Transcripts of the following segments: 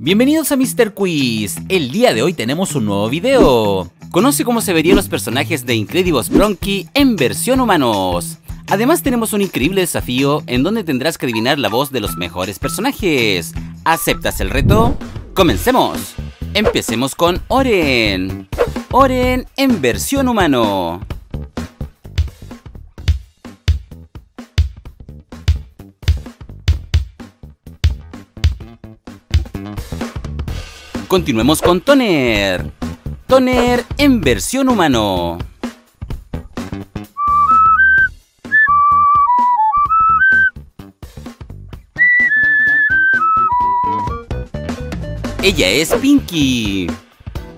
Bienvenidos a Mr. Quiz. El día de hoy tenemos un nuevo video. Conoce cómo se verían los personajes de Incredibles Bronchi en versión humanos. Además tenemos un increíble desafío en donde tendrás que adivinar la voz de los mejores personajes. ¿Aceptas el reto? ¡Comencemos! Empecemos con Oren. Oren en versión humano. Continuemos con Toner. Toner en versión humano. Ella es Pinky.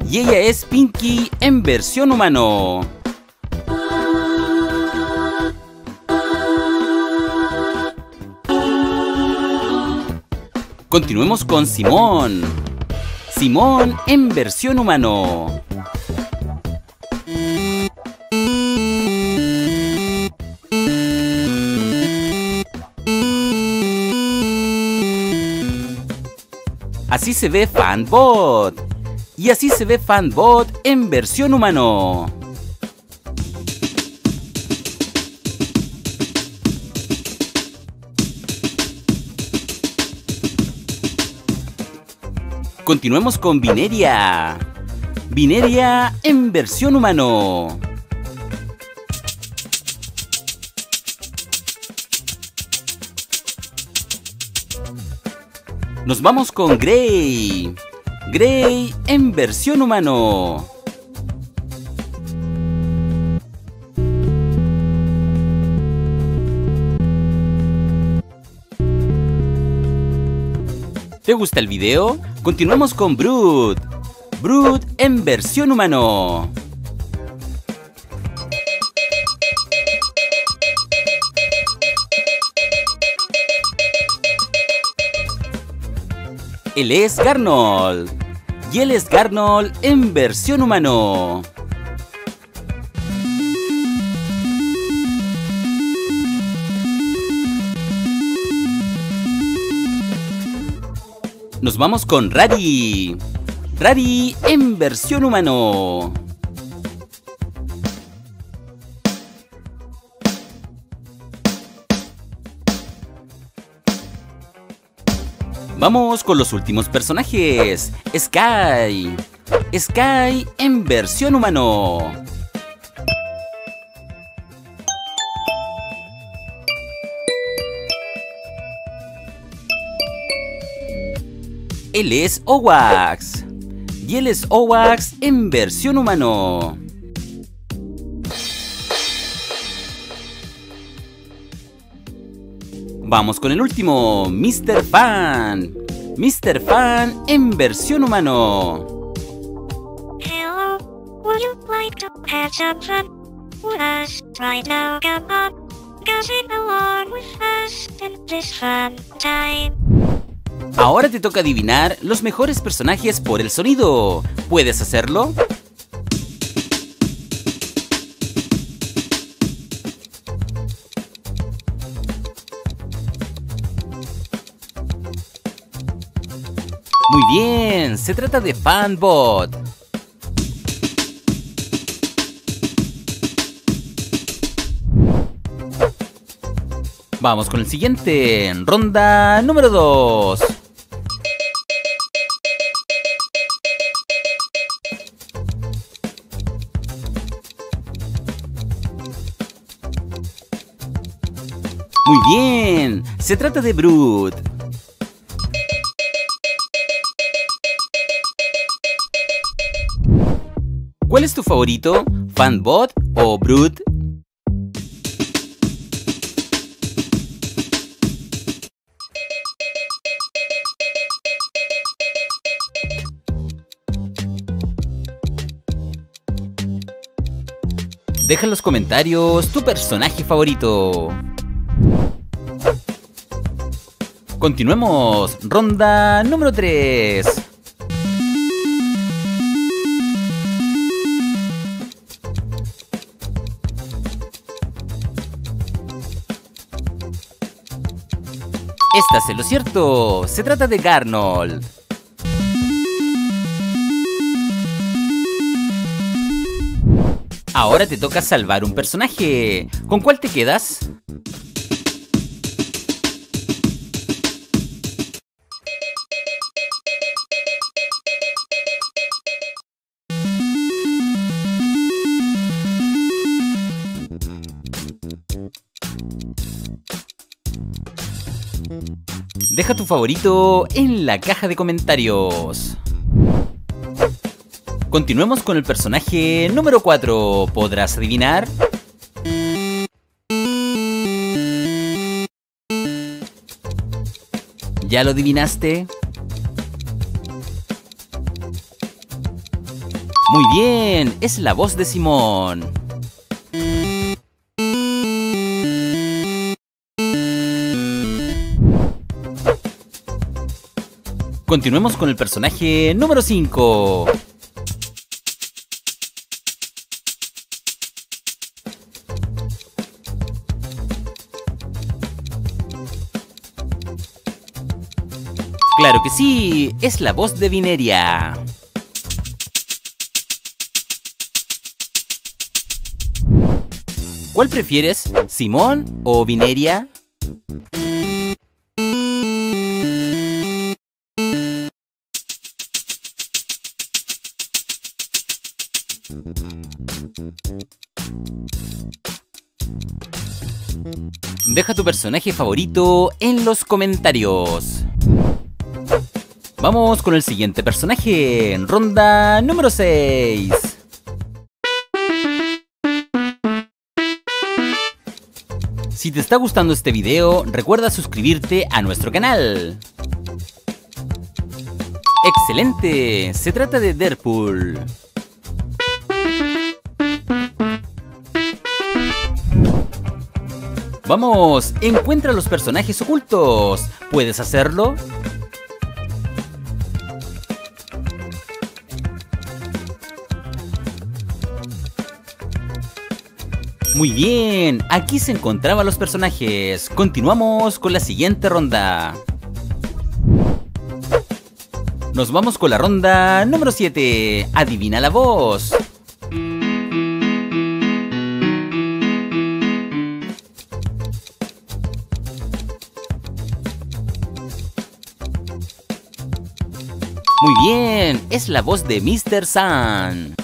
Y ella es Pinky en versión humano. Continuemos con Simón. Simón en versión humano. Así se ve Fanbot. Y así se ve Fanbot en versión humano. Continuemos con Vineria. Vineria en versión humano. Nos vamos con Grey. Grey en versión humano. ¿Te gusta el video? Continuamos con Brood. Brood en versión humano. Él es Garnold. Y él es Garnold en versión humano. Nos vamos con Rari. Rari en versión humano. Vamos con los últimos personajes. Sky. Sky en versión humano. Él es Owax. Y él es Owax en versión humano. Vamos con el último, Mr. Fan. Mr. Fan en versión humano. Hello, would you like to have some fun with us right now? Come on, along with us in this fun time. Ahora te toca adivinar los mejores personajes por el sonido. ¿Puedes hacerlo? Muy bien, se trata de Fanbot. Vamos con el siguiente, ronda número 2. Muy bien, se trata de Brood. ¿Cuál es tu favorito? ¿Fanbot o Brood? Deja en los comentarios tu personaje favorito. Continuemos. Ronda número 3. Estás en lo cierto. Se trata de Garnold. Ahora te toca salvar un personaje. ¿Con cuál te quedas? Deja tu favorito en la caja de comentarios. Continuemos con el personaje número 4. ¿Podrás adivinar? ¿Ya lo adivinaste? Muy bien, es la voz de Simón. Continuemos con el personaje número 5. Claro que sí, es la voz de Vineria. ¿Cuál prefieres, Simón o Vineria? Deja tu personaje favorito en los comentarios. Vamos con el siguiente personaje, ronda número 6. Si te está gustando este video, recuerda suscribirte a nuestro canal. ¡Excelente! Se trata de Deadpool. Vamos, encuentra los personajes ocultos. ¿Puedes hacerlo? Muy bien, aquí se encontraban los personajes. Continuamos con la siguiente ronda. Nos vamos con la ronda número 7. Adivina la voz. Muy bien, es la voz de Mr. Sun.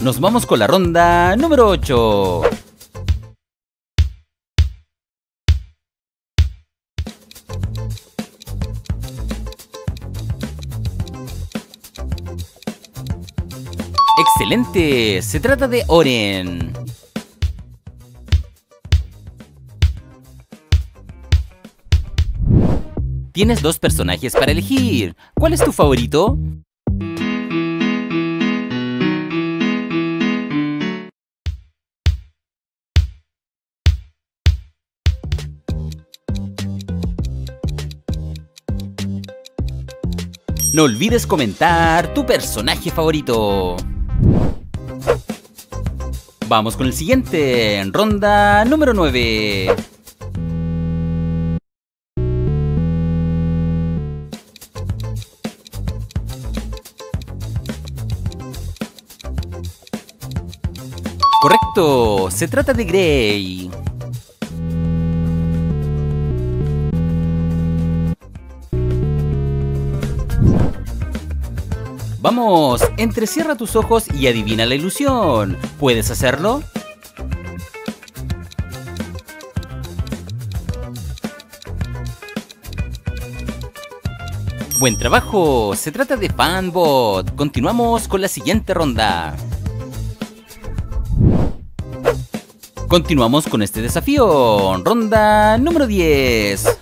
Nos vamos con la ronda número 8. ¡Excelente! Se trata de Oren. Tienes dos personajes para elegir. ¿Cuál es tu favorito? No olvides comentar tu personaje favorito. Vamos con el siguiente, ronda número 9. Se trata de Grey. Vamos, entrecierra tus ojos y adivina la ilusión. ¿Puedes hacerlo? Buen trabajo, se trata de Fanbot. Continuamos con la siguiente ronda. Continuamos con este desafío. Ronda número 10.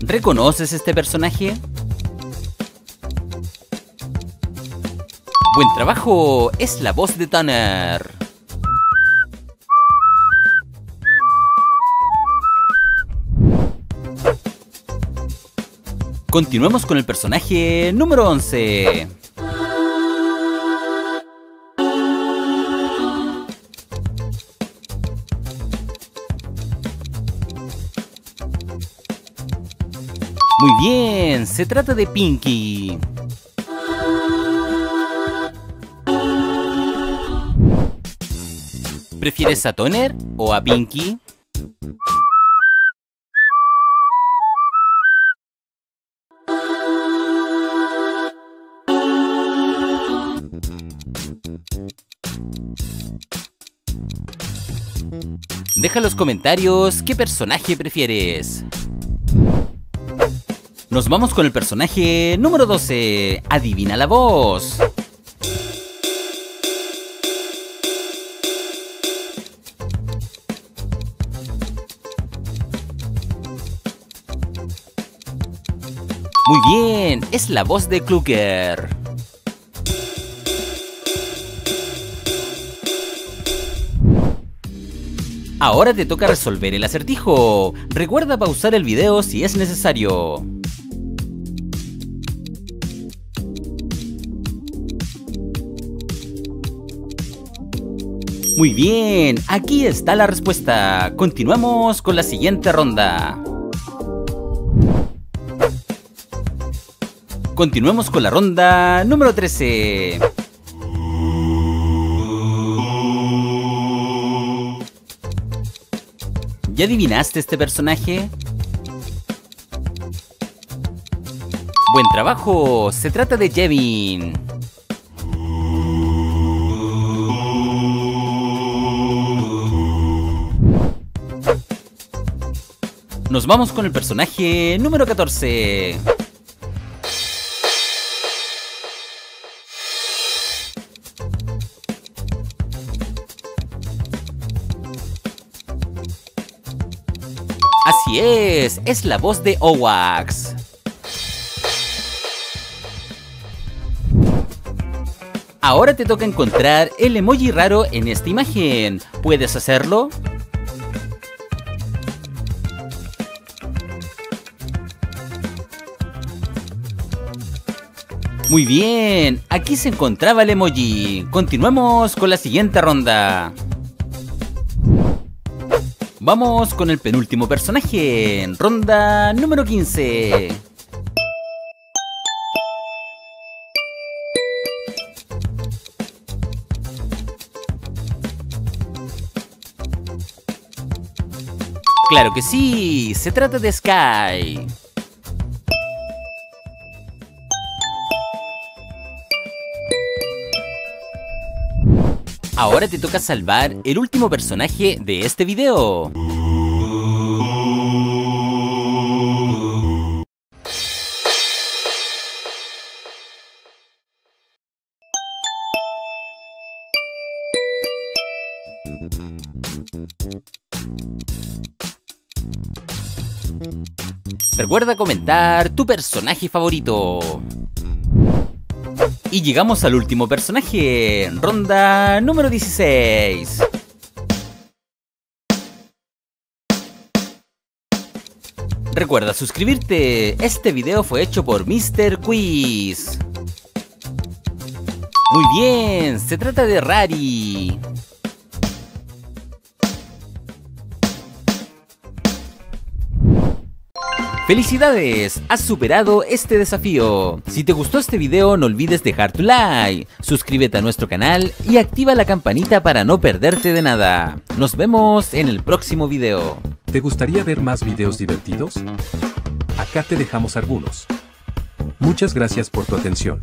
¿Reconoces este personaje? Buen trabajo, es la voz de Tanner. Continuemos con el personaje número 11. Muy bien, se trata de Pinky. ¿Prefieres a Toner o a Pinky? Deja en los comentarios qué personaje prefieres. Nos vamos con el personaje número 12. Adivina la voz. Muy bien, es la voz de Kluger. Ahora te toca resolver el acertijo. Recuerda pausar el video si es necesario. Muy bien, aquí está la respuesta. Continuamos con la siguiente ronda. Continuemos con la ronda número 13. ¿Ya adivinaste este personaje? Buen trabajo, se trata de Jevin. Nos vamos con el personaje número 14. Así es, es la voz de Owax. Ahora te toca encontrar el emoji raro en esta imagen. ¿Puedes hacerlo? Muy bien, aquí se encontraba el emoji. Continuemos con la siguiente ronda. Vamos con el penúltimo personaje, ronda número 15. Claro que sí, se trata de Sky. Ahora te toca salvar el último personaje de este video. Recuerda comentar tu personaje favorito. Y llegamos al último personaje, ronda número 16. Recuerda suscribirte, este video fue hecho por Mr. Quiz. Muy bien, se trata de Rari. ¡Felicidades! Has superado este desafío. Si te gustó este video no olvides dejar tu like, suscríbete a nuestro canal y activa la campanita para no perderte de nada. Nos vemos en el próximo video. ¿Te gustaría ver más videos divertidos? Acá te dejamos algunos. Muchas gracias por tu atención.